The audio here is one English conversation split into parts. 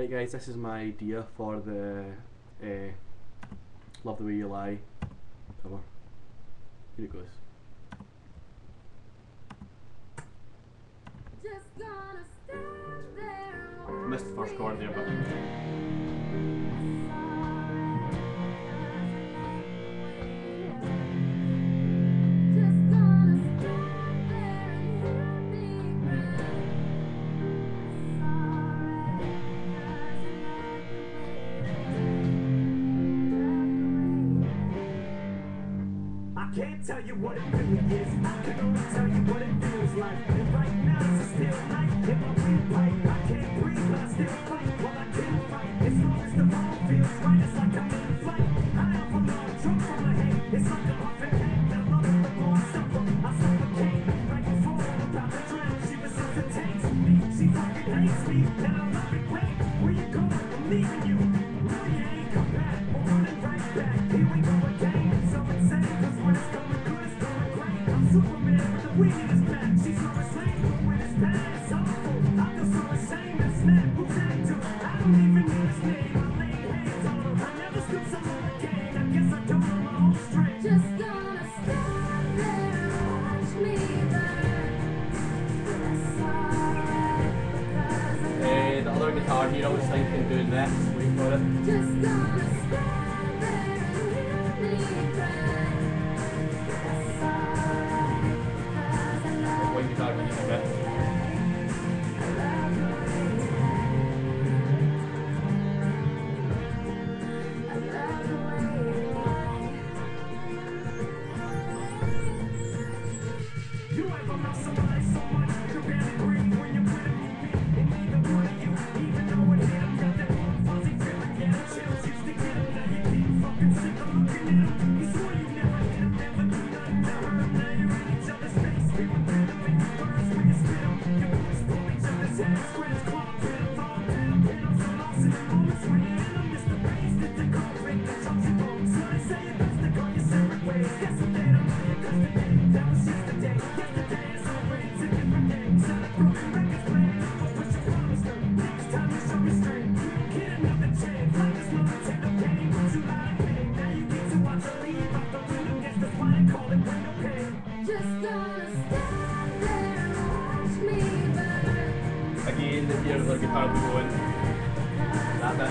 Right guys, this is my idea for the uh, Love the Way You Lie cover. Here it goes. Missed the first chord there, but... can't tell you what it really is. I can only tell you what it feels like. And right now it's a still night in my windpipe. I can't breathe, but I still fight. Well, I can't fight as long as the ball feels right. It's like I'm in flight. High off a log, drunk from the hay. It's like a huff and pain. I love it the more I suffer. I suffocate right before I'm about to drown. She resists and takes me. She fucking hates me, and I'm not in. Where you going? I'm leaving you. No, you ain't come back. We're running right back. Here we go. you know, we're thinking doing that. Wait for it. de pierdo el que estaba muy bueno. Nada.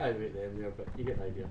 I can't even read the embryo but you get the idea.